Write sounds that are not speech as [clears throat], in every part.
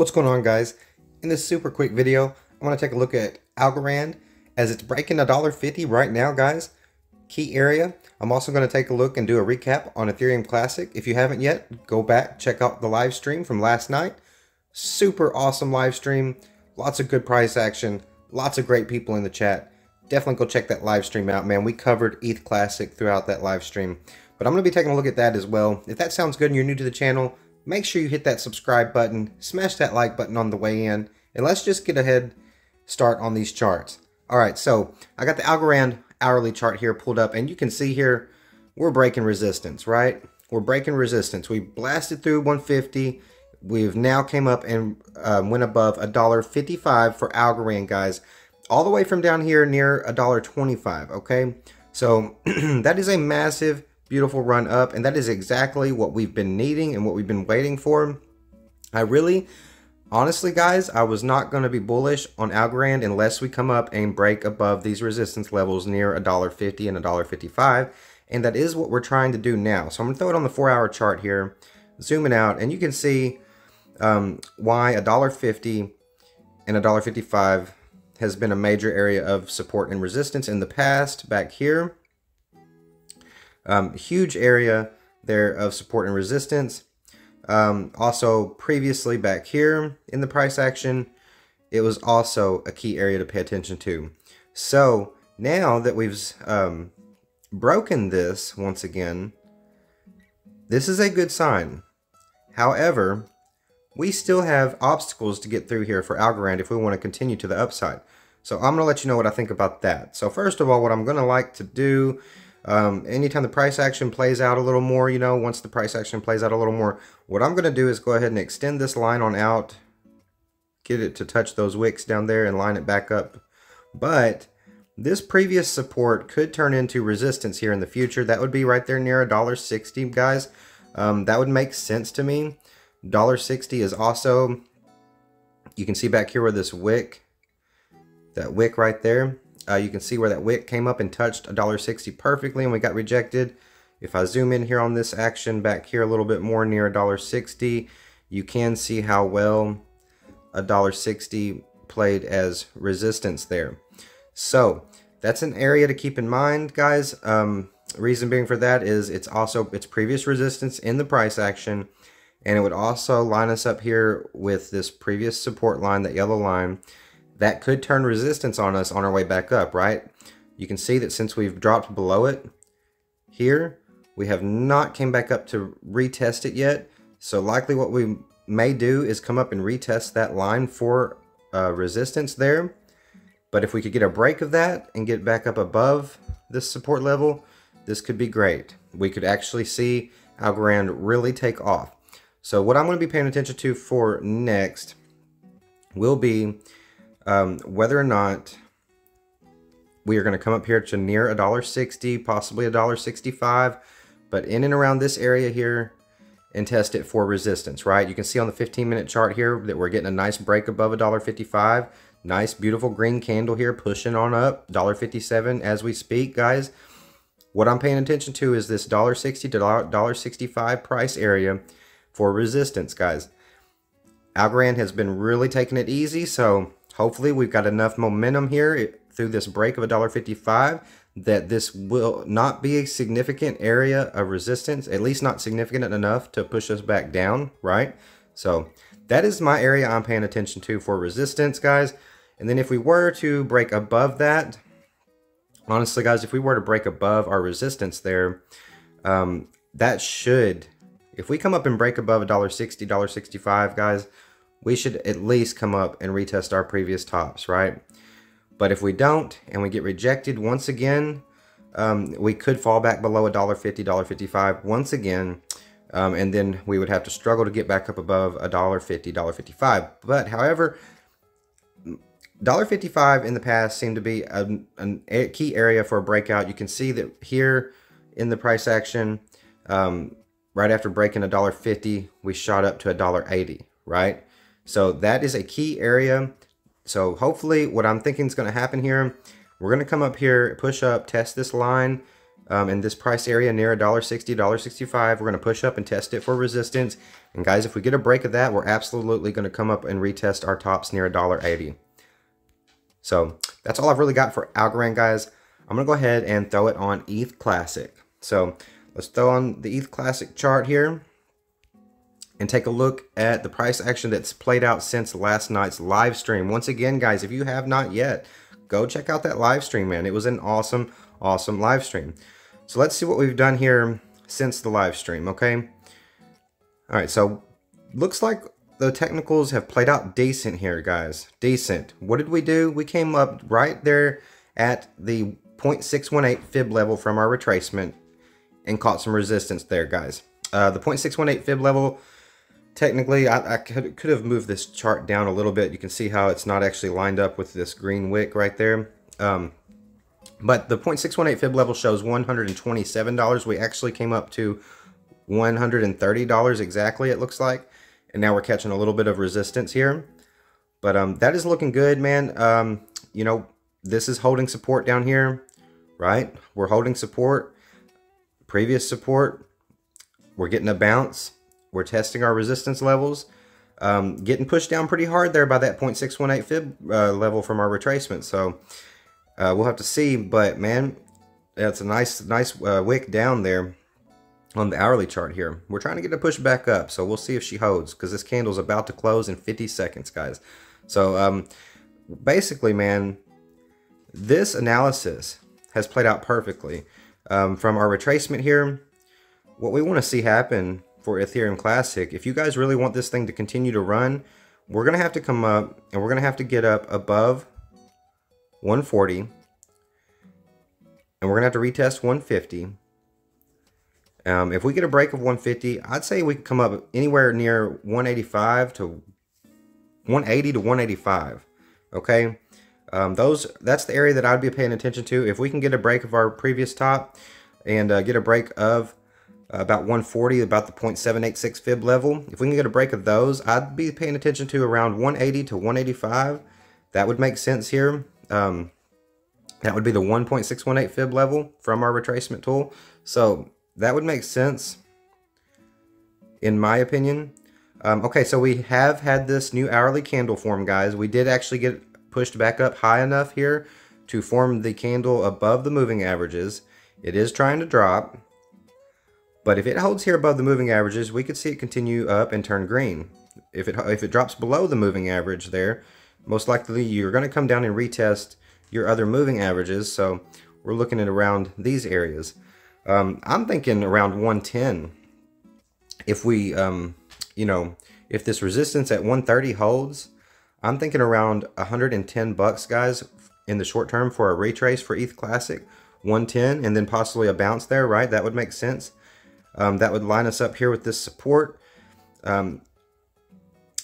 What's going on guys? In this super quick video, I'm going to take a look at Algorand as it's breaking $1.50 right now guys. Key area. I'm also going to take a look and do a recap on Ethereum Classic. If you haven't yet, go back, check out the live stream from last night. Super awesome live stream. Lots of good price action. Lots of great people in the chat. Definitely go check that live stream out, man. We covered ETH Classic throughout that live stream. But I'm going to be taking a look at that as well. If that sounds good and you're new to the channel, make sure you hit that subscribe button, smash that like button on the way in, and let's just get ahead start on these charts. All right, so I got the Algorand hourly chart here pulled up, and you can see here we're breaking resistance, right? We're breaking resistance. We blasted through 150. We've now came up and um, went above a dollar 55 for Algorand, guys, all the way from down here near a dollar 25. Okay, so [clears throat] that is a massive beautiful run up, and that is exactly what we've been needing and what we've been waiting for. I really, honestly, guys, I was not going to be bullish on Algorand unless we come up and break above these resistance levels near $1.50 and $1.55, and that is what we're trying to do now. So I'm going to throw it on the four-hour chart here, zooming out, and you can see um, why $1.50 and $1.55 has been a major area of support and resistance in the past back here. Um, huge area there of support and resistance. Um, also, previously back here in the price action, it was also a key area to pay attention to. So now that we've um, broken this once again, this is a good sign. However, we still have obstacles to get through here for Algorand if we want to continue to the upside. So I'm going to let you know what I think about that. So first of all, what I'm going to like to do um, anytime the price action plays out a little more, you know, once the price action plays out a little more, what I'm going to do is go ahead and extend this line on out, get it to touch those wicks down there and line it back up. But this previous support could turn into resistance here in the future. That would be right there near $1.60, guys. Um, that would make sense to me. $1.60 is also, you can see back here where this wick, that wick right there, uh, you can see where that wick came up and touched $1.60 perfectly and we got rejected. If I zoom in here on this action back here a little bit more near $1.60, you can see how well $1.60 played as resistance there. So that's an area to keep in mind, guys. Um, reason being for that is it's also its previous resistance in the price action and it would also line us up here with this previous support line, that yellow line, that could turn resistance on us on our way back up, right? You can see that since we've dropped below it here, we have not came back up to retest it yet. So likely what we may do is come up and retest that line for uh, resistance there. But if we could get a break of that and get back up above this support level, this could be great. We could actually see Algorand really take off. So what I'm going to be paying attention to for next will be um, whether or not we are going to come up here to near a dollar sixty, possibly a dollar sixty-five, but in and around this area here and test it for resistance, right? You can see on the 15 minute chart here that we're getting a nice break above a dollar fifty-five. Nice, beautiful green candle here pushing on up, dollar fifty-seven as we speak, guys. What I'm paying attention to is this dollar sixty to dollar sixty-five price area for resistance, guys. Algorand has been really taking it easy, so Hopefully we've got enough momentum here through this break of $1.55 that this will not be a significant area of resistance, at least not significant enough to push us back down, right? So that is my area I'm paying attention to for resistance, guys. And then if we were to break above that, honestly, guys, if we were to break above our resistance there, um, that should, if we come up and break above $1.60, $1.65, guys, we should at least come up and retest our previous tops, right? But if we don't and we get rejected once again, um, we could fall back below $1.50, $1.55 once again. Um, and then we would have to struggle to get back up above $1.50, $1.55. But however, $1.55 in the past seemed to be a, a, key area for a breakout. You can see that here in the price action, um, right after breaking $1.50, we shot up to $1.80, right? So that is a key area. So hopefully what I'm thinking is going to happen here, we're going to come up here, push up, test this line um, in this price area near $1.60, $1.65. We're going to push up and test it for resistance. And guys, if we get a break of that, we're absolutely going to come up and retest our tops near $1.80. So that's all I've really got for Algorand, guys. I'm going to go ahead and throw it on ETH Classic. So let's throw on the ETH Classic chart here and take a look at the price action that's played out since last night's live stream. Once again, guys, if you have not yet, go check out that live stream, man. It was an awesome, awesome live stream. So let's see what we've done here since the live stream, okay? All right, so looks like the technicals have played out decent here, guys. Decent. What did we do? We came up right there at the 0.618 fib level from our retracement and caught some resistance there, guys. Uh, the 0.618 fib level, technically, I, I could, could have moved this chart down a little bit. You can see how it's not actually lined up with this green wick right there. Um, but the 0.618 fib level shows $127. We actually came up to $130 exactly, it looks like. And now we're catching a little bit of resistance here. But um, that is looking good, man. Um, you know, this is holding support down here, right? We're holding support, previous support. We're getting a bounce. We're testing our resistance levels. Um, getting pushed down pretty hard there by that 0.618 fib uh, level from our retracement. So uh, we'll have to see, but man, that's a nice, nice uh, wick down there on the hourly chart here. We're trying to get a push back up, so we'll see if she holds because this candle's about to close in 50 seconds, guys. So um, basically, man, this analysis has played out perfectly. Um, from our retracement here, what we want to see happen for Ethereum Classic, if you guys really want this thing to continue to run, we're going to have to come up and we're going to have to get up above 140. And we're going to have to retest 150. Um, if we get a break of 150, I'd say we can come up anywhere near 185 to 180 to 185. Okay. Um, those That's the area that I'd be paying attention to. If we can get a break of our previous top and uh, get a break of about 140, about the 0.786 fib level, if we can get a break of those, I'd be paying attention to around 180 to 185. That would make sense here. Um, that would be the 1.618 fib level from our retracement tool. So that would make sense in my opinion. Um, okay, so we have had this new hourly candle form, guys. We did actually get pushed back up high enough here to form the candle above the moving averages. It is trying to drop. But if it holds here above the moving averages, we could see it continue up and turn green. If it, if it drops below the moving average there, most likely you're going to come down and retest your other moving averages. So we're looking at around these areas. Um, I'm thinking around 110. If we, um, you know, if this resistance at 130 holds, I'm thinking around 110 bucks, guys, in the short term for a retrace for ETH Classic. 110 and then possibly a bounce there, right? That would make sense. Um, that would line us up here with this support. Um,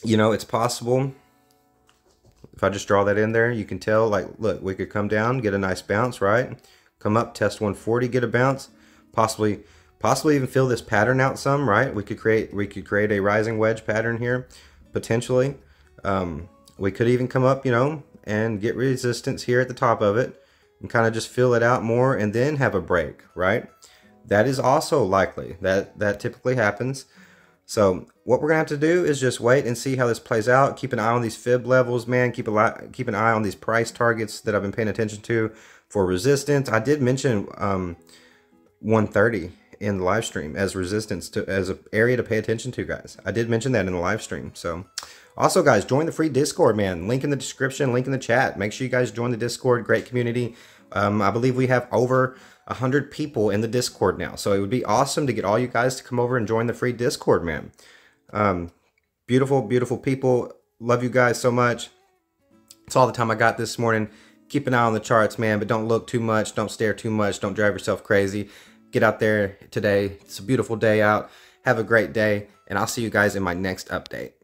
you know, it's possible if I just draw that in there, you can tell, like, look, we could come down, get a nice bounce, right? Come up, test 140, get a bounce, possibly possibly even fill this pattern out some, right? We could create we could create a rising wedge pattern here, potentially. Um, we could even come up, you know, and get resistance here at the top of it and kind of just fill it out more and then have a break, right? That is also likely. That that typically happens. So what we're gonna have to do is just wait and see how this plays out. Keep an eye on these fib levels, man. Keep a lot, keep an eye on these price targets that I've been paying attention to for resistance. I did mention um, 130 in the live stream as resistance to as an area to pay attention to, guys. I did mention that in the live stream. So also, guys, join the free Discord, man. Link in the description, link in the chat. Make sure you guys join the Discord. Great community. Um, I believe we have over 100 people in the Discord now. So it would be awesome to get all you guys to come over and join the free Discord, man. Um, beautiful, beautiful people. Love you guys so much. It's all the time I got this morning. Keep an eye on the charts, man, but don't look too much. Don't stare too much. Don't drive yourself crazy. Get out there today. It's a beautiful day out. Have a great day, and I'll see you guys in my next update.